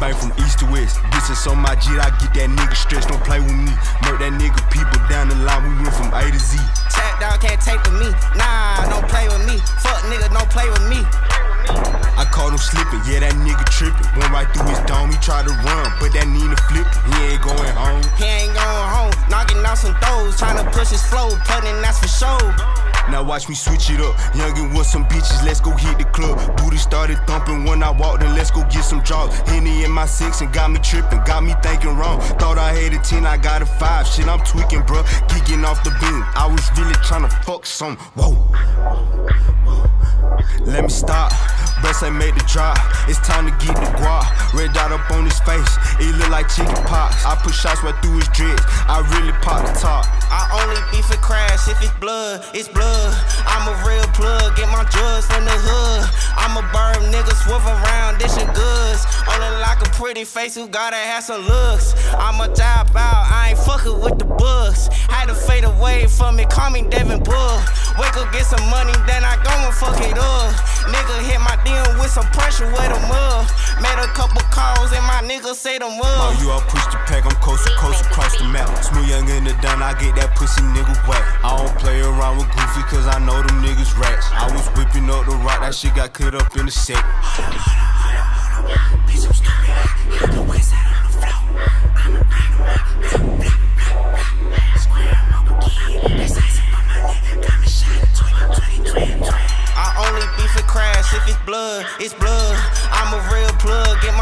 bang from east to west. Bitches on my G, I get that nigga stretched, don't play with me. Murk that nigga people down the line, we went from A to Z. Tap dog can't take with me. Nah, don't play with me. Fuck nigga, don't play with me. I caught him slipping, yeah, that nigga tripping. Went right through his dome, he tried to run, but that Nina flipped. He ain't going home. He ain't going home. Knocking out some throws, trying to push his flow, putting that's for sure. Now watch me switch it up. Youngin' with some bitches, let's go hit the club. Booty started thumping when I walked in, let's go get some draws. Henny in my six and got me tripping, got me thinking wrong. Thought I had a 10, I got a 5. Shit, I'm tweaking, bruh. Geeking off the beam. I was really trying to fuck some. Whoa. Let me stop. Best I made the drop. It's time to get the guap. Red dot up on his face. It look like chicken pox. I put shots right through his dreads. I really pop the top. I only beef and crash if it's blood, it's blood. I'm a real plug, get my drugs from the hood. I'm a bird nigga, swivel around, dishing goods. Only like a pretty face who gotta have some looks. I'm a job out, I ain't fucking with the books. Had to fade away from it, call me Devin Bull. Wake up, get some money, then I go and fuck it up. Nigga hit my DM with some pressure, wet them up. Made a couple calls and my nigga say them up. Oh, you all push the pack, I'm coast to coast across the map. Smoothyungin the done, I get that pussy nigga whack. I don't play around with Goofy, cause I know them niggas rats. I was whipping up the rock, that shit got cut up in the set. Bitch, I'm screaming. The west side on the floor. I'm a ride Square up again. That's ice up on my neck. Got me shot. 20, 20, 20, 20. I only beef and crash if it's blood, it's blood.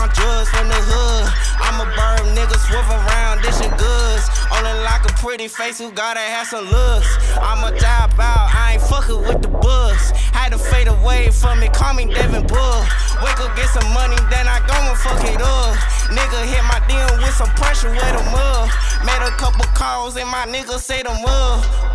A my drugs from the hood. I'm a bird nigga, swivel around, dishing goods. Only like a pretty face who gotta have some looks. I'm a job out, I ain't fucking with the books. Had to fade away from it, call me Devin Bull. Wake up, get some money, then I go and fuck it up. Nigga hit my DM with some pressure, wet them up. Made a couple calls and my nigga say them up.